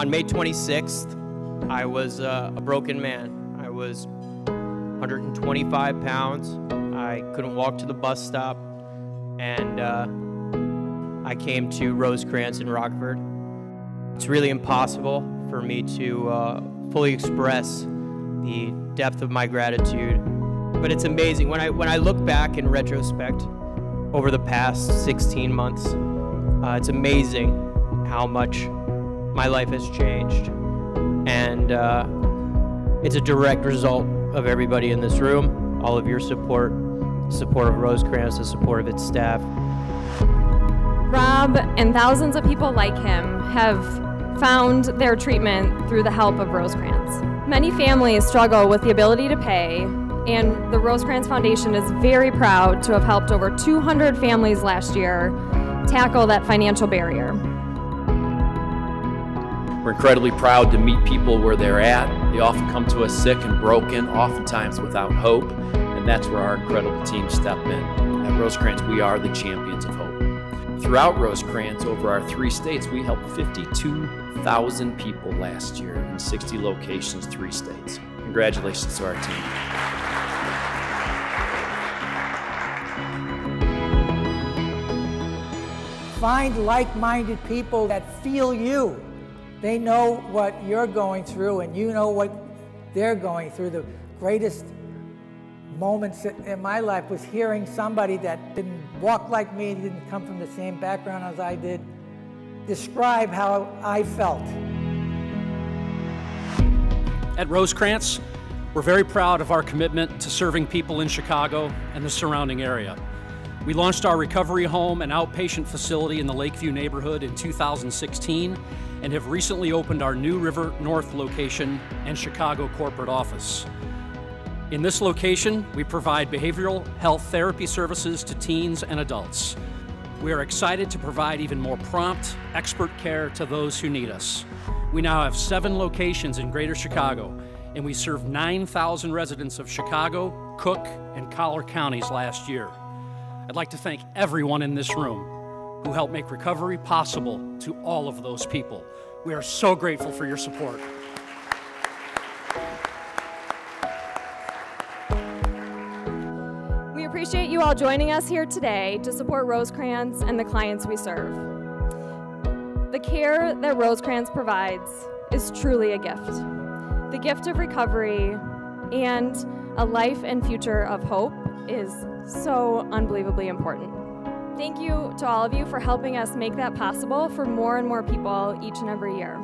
On May 26th, I was uh, a broken man. I was 125 pounds. I couldn't walk to the bus stop, and uh, I came to Rosecrance in Rockford. It's really impossible for me to uh, fully express the depth of my gratitude, but it's amazing when I when I look back in retrospect over the past 16 months. Uh, it's amazing how much my life has changed. And uh, it's a direct result of everybody in this room, all of your support, support of Rosecrance, the support of its staff. Rob and thousands of people like him have found their treatment through the help of Rosecrance. Many families struggle with the ability to pay, and the Rosecrance Foundation is very proud to have helped over 200 families last year tackle that financial barrier. We're incredibly proud to meet people where they're at. They often come to us sick and broken, oftentimes without hope, and that's where our incredible team step in. At Rosecrance, we are the champions of hope. Throughout Rosecrance, over our three states, we helped 52,000 people last year in 60 locations, three states. Congratulations to our team. Find like minded people that feel you. They know what you're going through, and you know what they're going through. The greatest moments in my life was hearing somebody that didn't walk like me, didn't come from the same background as I did, describe how I felt. At Rosecrance, we're very proud of our commitment to serving people in Chicago and the surrounding area. We launched our recovery home and outpatient facility in the Lakeview neighborhood in 2016 and have recently opened our new River North location and Chicago corporate office. In this location, we provide behavioral health therapy services to teens and adults. We are excited to provide even more prompt, expert care to those who need us. We now have seven locations in Greater Chicago, and we served 9,000 residents of Chicago, Cook, and Collar counties last year. I'd like to thank everyone in this room who helped make recovery possible to all of those people. We are so grateful for your support. We appreciate you all joining us here today to support Rosecrance and the clients we serve. The care that Rosecrance provides is truly a gift. The gift of recovery and a life and future of hope is so unbelievably important. Thank you to all of you for helping us make that possible for more and more people each and every year.